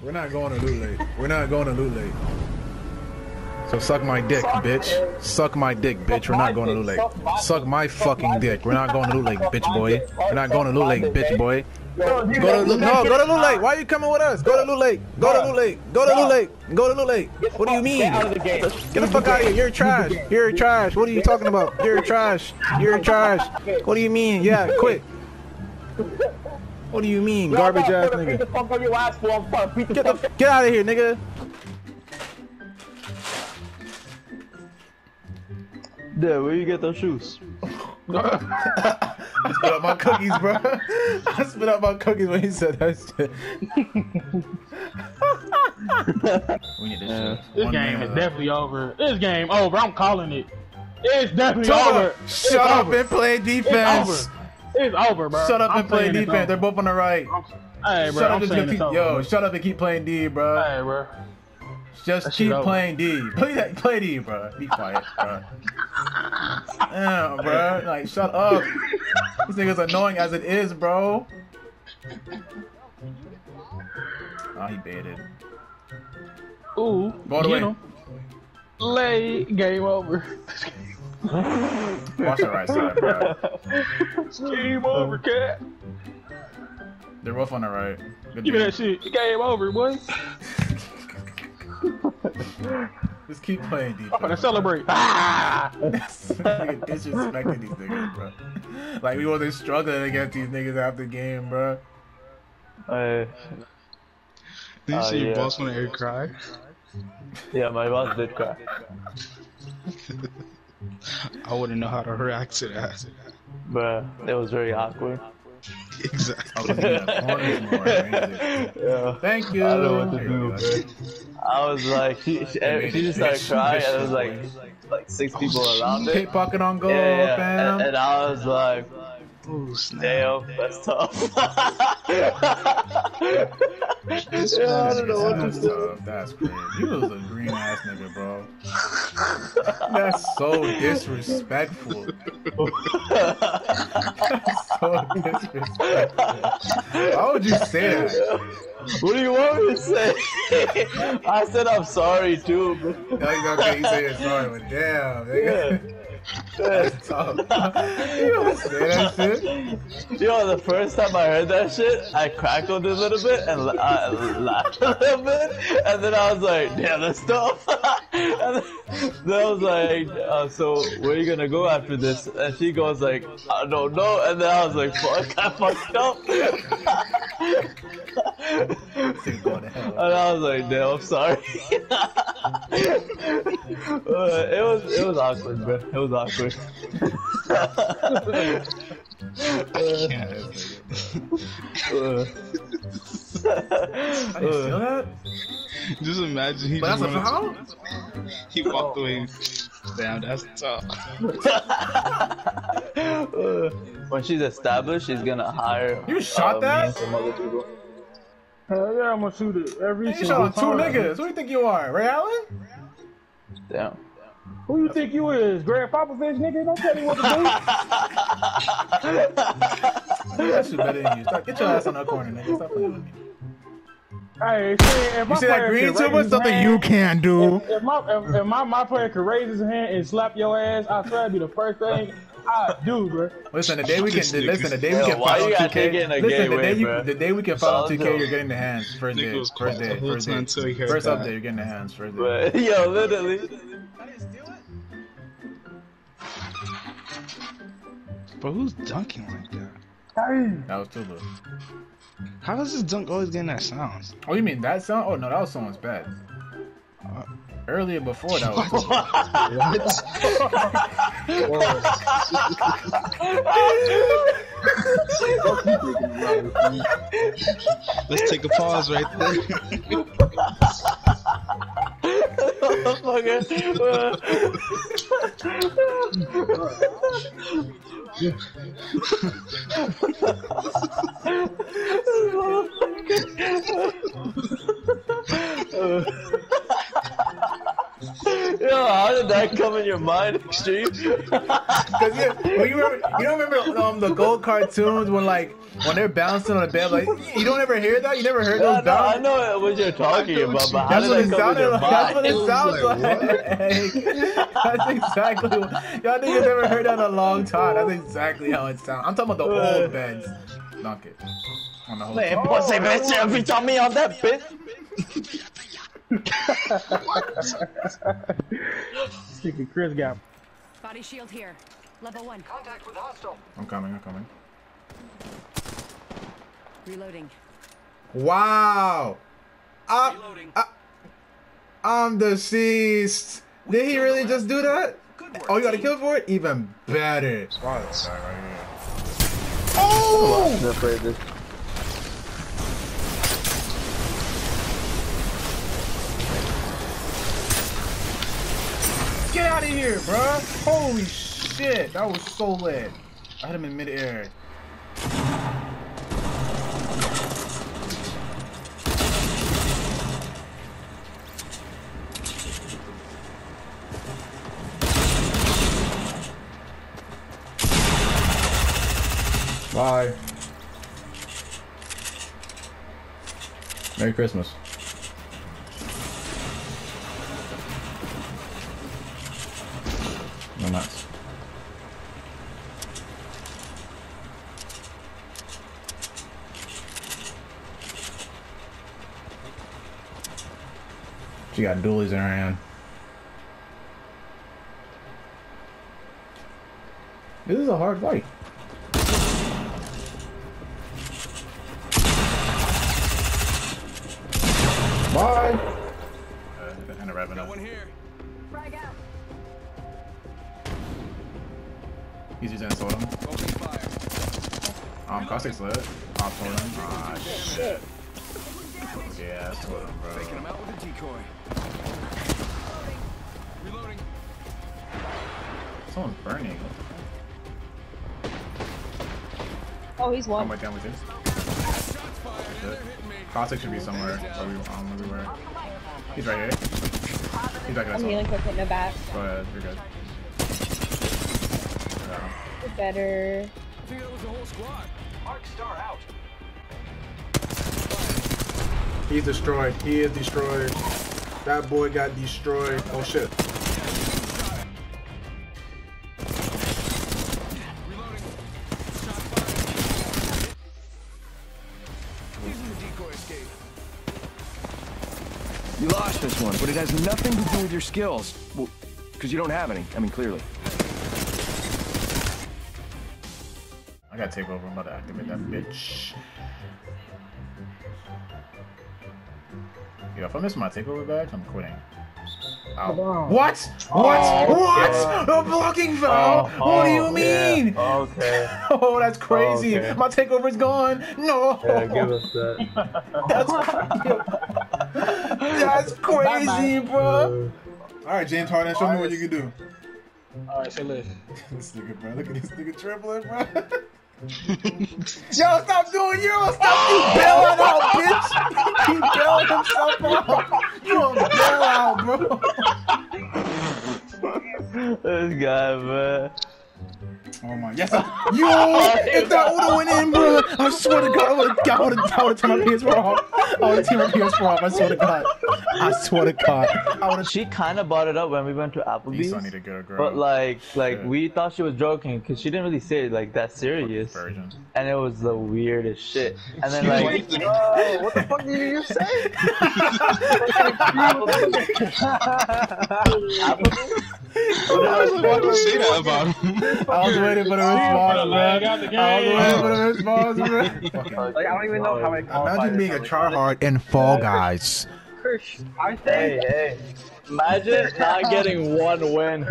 We're not going to Loot Lake. We're not going to Loot Lake. So suck my dick, bitch. Suck my dick, bitch. We're not going to Loot Lake. Suck my fucking dick. We're not going to Loot Lake, bitch boy. We're not going to Loot Lake, bitch boy. Go to Loot, no, go to Loot Lake. Why are you coming with us? Go to Loot Lake. Go to Loot Lake. Go to Loot Lake. Go to Loot Lake. What do you mean? Get the fuck out of here. You're trash. You're trash. What are you talking about? You're trash. You're trash. What do you mean? Yeah, quit. What do you mean, garbage ass nigga? Get the get out of here, nigga. There, where you get those shoes? I spit up my cookies, bro. I spit up my cookies when he said that shit. we need this shit. This One game minute is definitely over. This game over. I'm calling it. It's definitely Shut over. up! Shut up and play defense. It's over. It's over, bro. Shut up I'm and play defense. They're both on the right. Hey, bro. shut up I'm and keep, over. yo, bro. shut up and keep playing D, bro. Hey, bro. Just that shit keep playing D. Play that, play D, bro. Be quiet, bro. Yeah, bro. Like, shut up. This nigga's annoying as it is, bro. Oh, he baited. Ooh. Go him. Lay. Game over. Watch the right side, bro. Game over, cat. They're both on the right. Good Give me that shit. Game over, boy. Just keep playing D. I'm gonna celebrate. Ah! Nigga disrespecting these niggas, bro. Like we wasn't struggling against these niggas after the game, bro. Hey, Did you Oh, see your yeah. boss when Eric cry? yeah, my boss did cry. I wouldn't know how to react to that. But it was very awkward. I exactly. was in the corners more. Yeah. Thank you. I don't know what to do, we go. I was like, she, she, she just started crying, and there was like, like six people around K it. pocket on goal, Yeah, yeah. fam. And, and I was like, Oh snap! damn, that's tough. Yeah, I don't know what to That's do. tough. That's crazy. You was a green ass nigga, bro. That's so disrespectful. That's so disrespectful. Why would you say that? What do you want me to say? I said I'm sorry too. bro. Like, okay, you say you're sorry, but damn, nigga. That's tough. Yo, the first time I heard that shit, I crackled a little bit and I laughed a little bit, and then I was like, "Damn, that's tough." and then I was like, uh, "So where you gonna go after this?" And she goes like, "I don't know." And then I was like, "Fuck, I fucked up." Nigga going to hell. And I was like, damn, I'm sorry. It was it was awkward, bro. It was awkward. Yeah, this nigga. How do you feel that? Just imagine he But just that's a foul? he walked away. Damn, that's tough. when she's established, she's gonna hire. You shot uh, that? some other people. Hell yeah, I'm gonna shoot it every You single shot two time. niggas. Who do you think you are, Ray Allen? Damn. Who you think you is? Gregg Popovich, nigga? Don't tell me what to do. That shit better than you. Stop, get your ass on that corner, nigga. Stop playing with me. Do. hey, shit, if You my see that player green could too? raise What's his something hand- you can't do? If, if my if, if my, my player could raise his hand and slap your ass, I swear it'd be the first thing I do, bro. Listen, the day we can This listen, the day we can why fight you on gotta 2K. in Listen, the day you the day we can fight on 2K, you're getting the hands first day, first day, the whole first day, until he first that. update. You're getting the hands first day. Yo, literally. But who's dunking like that? That was Tula. How does this dunk always getting that sound? Oh, you mean that sound? Oh no, that was someone's bad. Uh, Earlier before that was. Tula. Let's take a pause right there. Motherfucker. Did that come in your mind, Extreme? Cause you, well, you remember, you don't remember um, the gold cartoons when like when they're bouncing on the bed, like you don't ever hear that. You never heard Yeah, those no, I bounce. know what you're talking about, but how That's did what it that come in your like. That's what mind? it sounds like, like. That's exactly. What, y'all niggas never heard that in a long time. That's exactly how it sounds. I'm talking about the old beds. Knock it. On the whole Man, time. pussy bitch, if you tell me on that bitch. Nigga, Chris got Body shield here. Level one. Contact with hostile. I'm coming. I'm coming. Reloading. Wow. I, I, I'm deceased. Did he really just do that? Oh, you got a kill for it? Even better. Oh! Get out of here, bruh. Holy shit. That was so lit. I had him in midair. Bye. Merry Christmas. No nuts. She got dualies in her hand. This is a hard fight. Bye. Uh, and a revenant. Frag out. He's using a totem. Um, Caustic's lit. Pop totem. Ah, shit. Someone's burning. Oh, he's Oh one. my god, we did. Shots fired and they're hitting me. Caustic should be somewhere. Where we, um, where we were. He's right here. He's back in I'm healing quick in the back. Go ahead, you're good. Yeah. It's better. I think that was the whole squad. He's destroyed. He is destroyed. That boy got destroyed. Oh shit. This one, but it has nothing to do with your skills. Well, because you don't have any. I mean, clearly. I gotta take over. I'm about to activate that bitch. Yo, if I miss my takeover badge, I'm quitting. Ow. What? Oh, what? what? Oh, A blocking oh, foul? what do you oh, yeah, mean? Okay. Oh, that's crazy. okay. My takeover's gone. No. Yeah, give us that. That's, that's crazy, bro. All right, James Harden, show me what you can do. Alright, say less. this nigga, bro. Look at this nigga tripling, bro. Yo, stop doing Euro. Stop you bailing out, bitch. He bailed himself out. You a bailout, bro. this guy, man. Oh my, yes. Yo, if that would have went in, bro, I swear to God, I would have, I would have, I would have turned my PS4 off. I would have turned my PS4 off. I swear to God. I swear to God. I would have. She kind of brought it up when we went to These I need Applebee's. to get a girl. But like, like Shit. we thought she was joking because she didn't really say it like that serious, Virgin. and it was the weirdest shit. And then like, "Oh, what the fuck did you just say? I was about to say that about him. I was waiting for the response, lag man. out the I was waiting for the response, man. Like, I don't even know how I qualify Imagine being a tryhard in Fall Guys. Chris, I think. hey, hey, imagine not getting one win.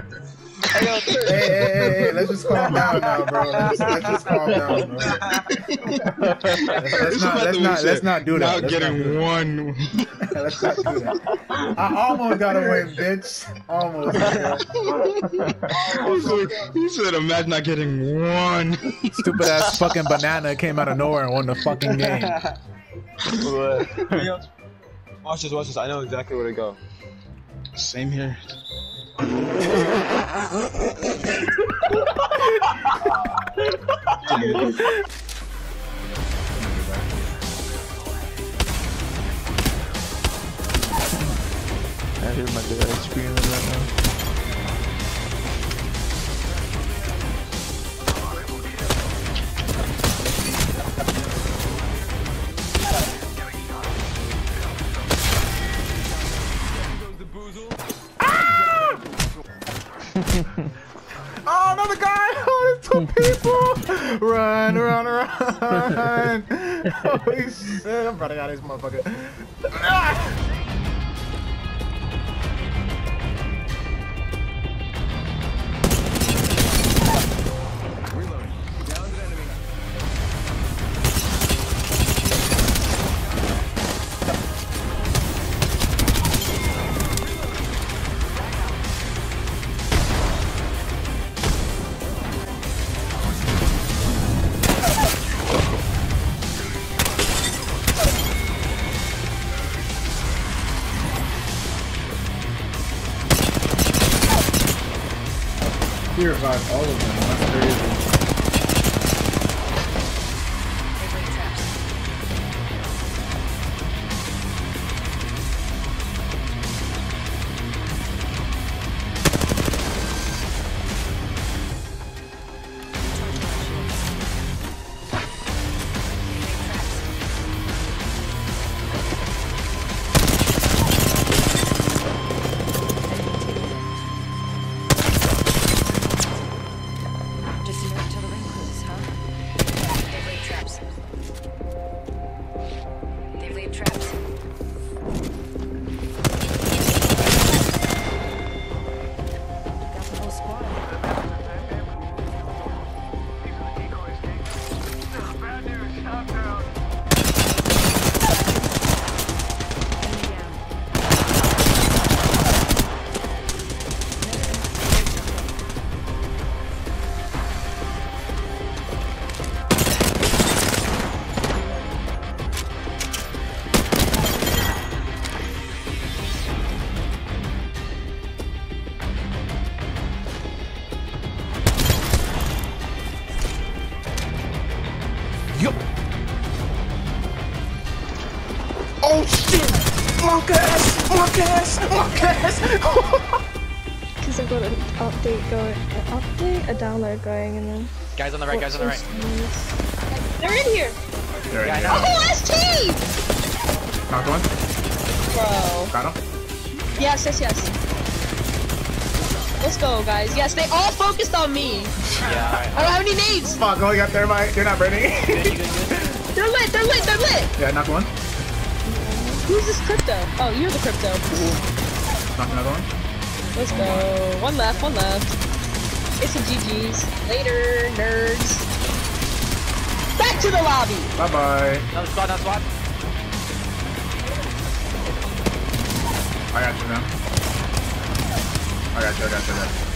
Hey, hey, hey, hey, let's just calm down now, bro. Let's, let's just calm down, bro. Let's, let's not, let's not, let's not do that. Not Let's getting not do one. that. Let's not do that. I almost got a win, bitch. Almost. nigga. He said- he said, imagine not getting one. Stupid ass fucking banana came out of nowhere and won the fucking game. What? Watch this, watch this. I know exactly where to go. Same here. I hear my dad screaming right now. Oh, another guy! Oh, there's two people! run, run, run! Holy shit, I'm running out of this motherfucker. Ah! All of Just minute Marcus! Because I've got an update going, an update, a download going, and then. Guys on the right, guys on the right. They're in here. There Yeah, I you know. go. Oh, ST! Knocked one. Bro. Got him. Yes, yes, yes. Let's go, guys. Yes, they all focused on me. Yeah, alright. I don't have any nades. Fuck, oh, you got thermite. You're not burning. Good, you good, good. They're lit. They're lit. They're lit. yeah, knocked one. Who's this crypto? Oh, you're the crypto. Knocked another one. Let's go. One left. One left. It's a GG's. Later, nerds. Back to the lobby. Bye bye. Another squad, another squad. I got you, man. I got you, I got you, I got you.